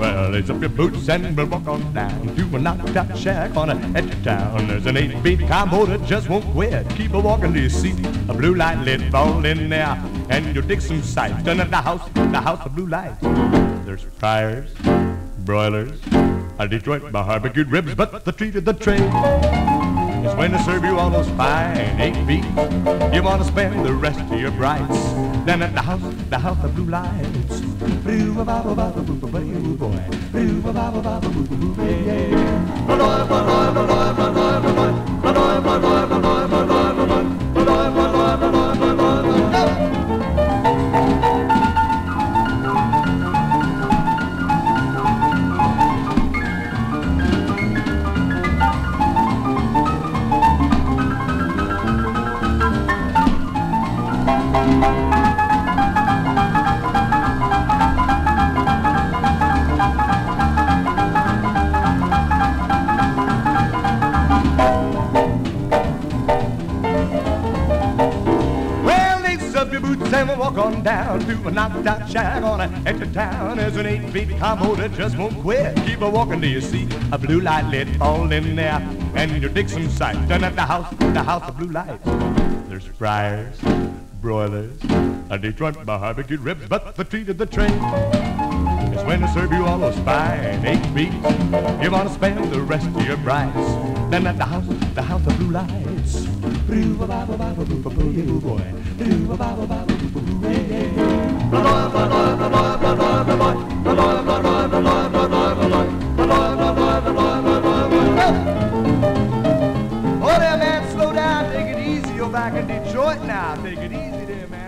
Well, lace up your boots and we'll walk on down to a knocked-out shack on the edge of town. There's an eight-beat combo that just won't quit. Keep a walking to you see a blue light lit. Fall in there and you dig some sights. Turn at the house, the house of blue lights. There's fryers, broilers, a Detroit my barbecued ribs, but the treat of the trade is when they serve you all those fine eight beats. You want to spend the rest of your brights down at the house, the house of blue lights. Blue ba ba ba ba ba ba ba. Blue ba ba ba ba ba ba ba your boots and walk on down to a knocked out shack on a edge town. There's an eight feet combo that just won't quit. Keep a walking till you see a blue light lit all in there. And you'll dig some sight done at the house, the house of blue lights. There's fryers, broilers, a Detroit barbecued ribs, but the treat of the trade is when they serve you all those fine eight beats. You want to spend the rest of your brights. Then at the house, the house of blue lights. Oh, there, man, slow down, take it easy. You're back in Detroit now. Take it easy there, man.